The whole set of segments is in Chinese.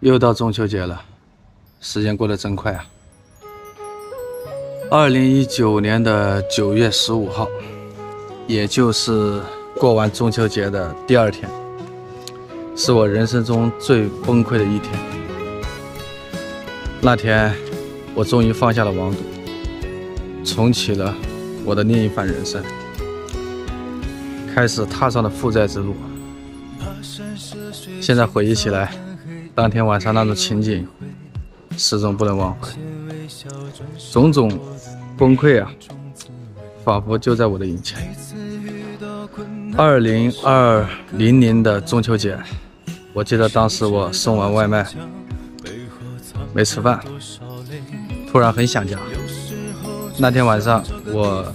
又到中秋节了，时间过得真快啊！二零一九年的九月十五号，也就是过完中秋节的第二天，是我人生中最崩溃的一天。那天，我终于放下了网赌，重启了我的另一番人生，开始踏上了负债之路。现在回忆起来。当天晚上那种情景，始终不能忘怀，种种崩溃啊，仿佛就在我的眼前。二零二零年的中秋节，我记得当时我送完外卖，没吃饭，突然很想家。那天晚上，我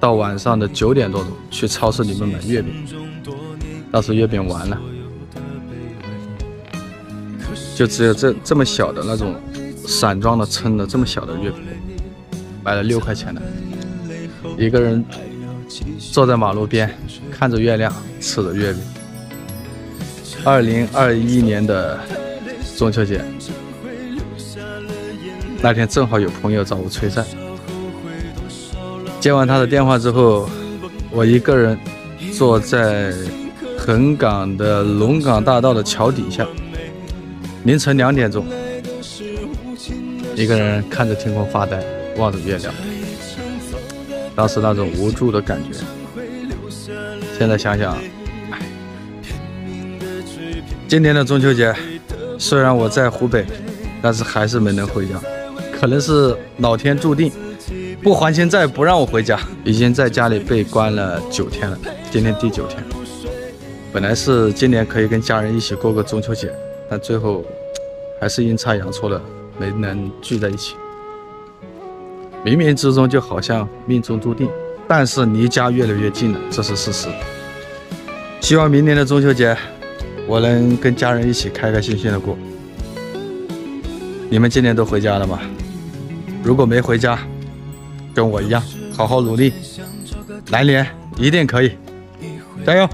到晚上的九点多钟去超市里面买月饼，当时月饼完了。就只有这这么小的那种散装的称的这么小的月饼，买了六块钱的，一个人坐在马路边看着月亮吃着月饼。二零二一年的中秋节那天正好有朋友找我催债，接完他的电话之后，我一个人坐在横岗的龙岗大道的桥底下。凌晨两点钟，一个人看着天空发呆，望着月亮，当时那种无助的感觉，现在想想，今年的中秋节，虽然我在湖北，但是还是没能回家，可能是老天注定不还清债，不让我回家。已经在家里被关了九天了，今天第九天。本来是今年可以跟家人一起过个中秋节。但最后还是阴差阳错的没能聚在一起。冥冥之中就好像命中注定，但是离家越来越近了，这是事实。希望明年的中秋节我能跟家人一起开开心心的过。你们今年都回家了吗？如果没回家，跟我一样好好努力，来年一定可以，加油！